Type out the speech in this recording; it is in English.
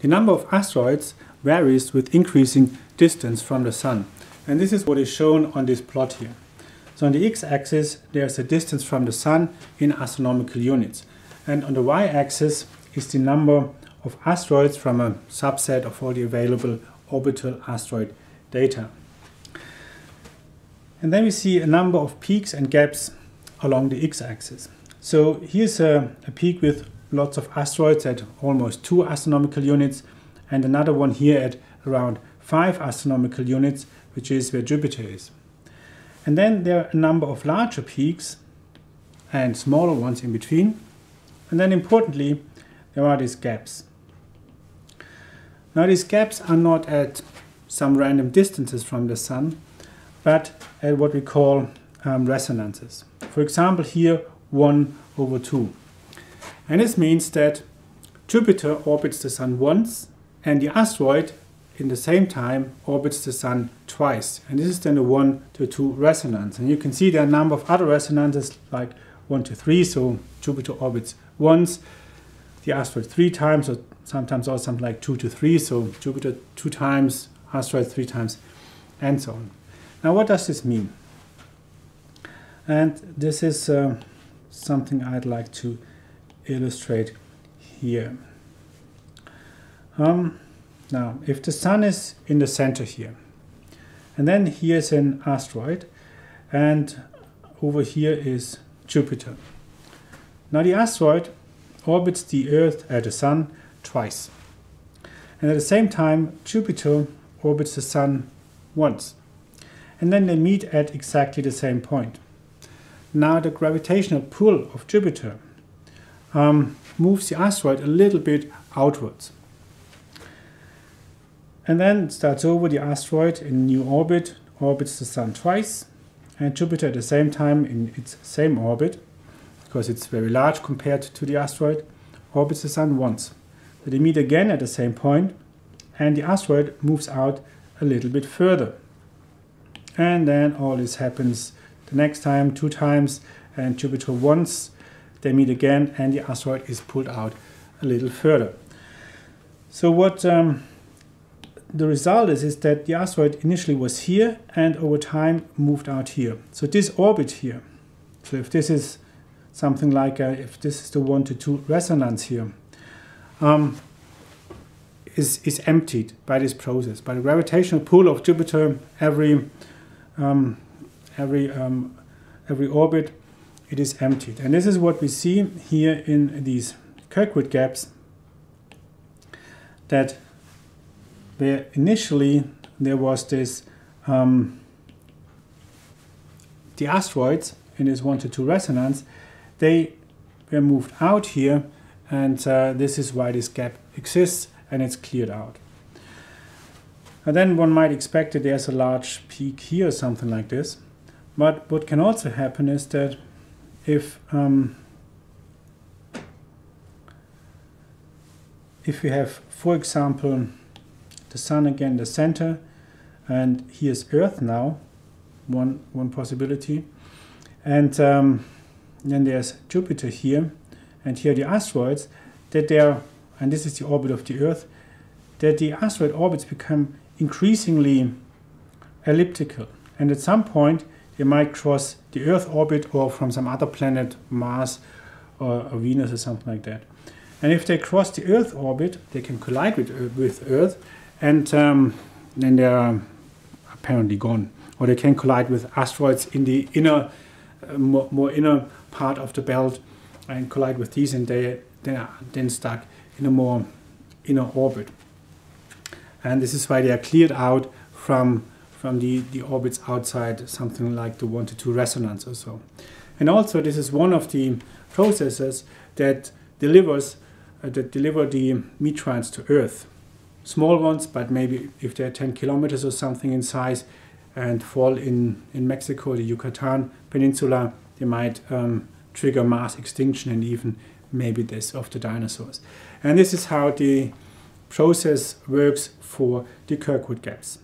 the number of asteroids varies with increasing distance from the Sun. And this is what is shown on this plot here. So on the x-axis, there's the distance from the Sun in astronomical units. And on the y-axis is the number of asteroids from a subset of all the available orbital asteroid data. And then we see a number of peaks and gaps along the x-axis. So here's a, a, peak with lots of asteroids at almost 2 astronomical units and another one here at around 5 astronomical units, which is where Jupiter is. And then there are a number of larger peaks and smaller ones in between. And then importantly, there are these gaps. Now these gaps are not at some random distances from the Sun, but at what we call um, resonances. For example, here 1 over 2. And this means that Jupiter orbits the Sun once and the asteroid in the same time orbits the Sun twice. And this is then a 1 to 2 resonance. And you can see there are a number of other resonances like 1 to 3, so Jupiter orbits once, the asteroid three times, or sometimes also something like 2 to 3, so Jupiter two times, asteroid three times, and so on. Now what does this mean? And this is uh, something I'd like to illustrate here. Um, now, if the Sun is in the center here, and then here's an asteroid, and over here is Jupiter. Now the asteroid orbits the Earth at the Sun twice. And at the same time, Jupiter orbits the Sun once. And then they meet at exactly the same point. Now the gravitational pull of Jupiter um, moves the asteroid a little bit outwards. And then starts over the asteroid in new orbit, orbits the Sun twice, and Jupiter at the same time in its same orbit, because it's very large compared to the asteroid, orbits the Sun once. So they meet again at the same point, and the asteroid moves out a little bit further. And then all this happens the next time, two times, and Jupiter once. They meet again, and the asteroid is pulled out a little further. So what um, the result is, is that the asteroid initially was here and over time moved out here. So this orbit here, so if this is something like, a, if this is the 1 to 2 resonance here, um, is, is emptied by this process. By the gravitational pull of Jupiter, every, um, every, um, every orbit, it is emptied. And this is what we see here in these Kirkwood gaps, that where initially there was this um, the asteroids in this 1 to 2 resonance, they were moved out here and uh, this is why this gap exists and it's cleared out. And then one might expect that there's a large peak here or something like this. But what can also happen is that if um, if we have, for example, the Sun again the center, and here's Earth now, one, one possibility. And um, then there's Jupiter here, and here the asteroids, that they are, and this is the orbit of the Earth, that the asteroid orbits become increasingly elliptical. And at some point, they might cross the Earth orbit or from some other planet, Mars or, Venus or something like that. And if they cross the Earth orbit, they can collide with, with Earth and um, then they're apparently gone. Or they can collide with asteroids in the inner, uh, more, inner part of the belt and collide with these, and they, they are then stuck in a more inner orbit. And this is why they are cleared out from, from the, the orbits outside something like the 1 to 2 resonance or so. And also, this is one of the processes that delivers uh, that deliver the meteorites to Earth small ones, but maybe if they're 10 kilometers or something in size and fall in, in Mexico, the Yucatan Peninsula, they might um, trigger mass extinction and even maybe this of the dinosaurs. And this is how the process works for the Kirkwood gaps.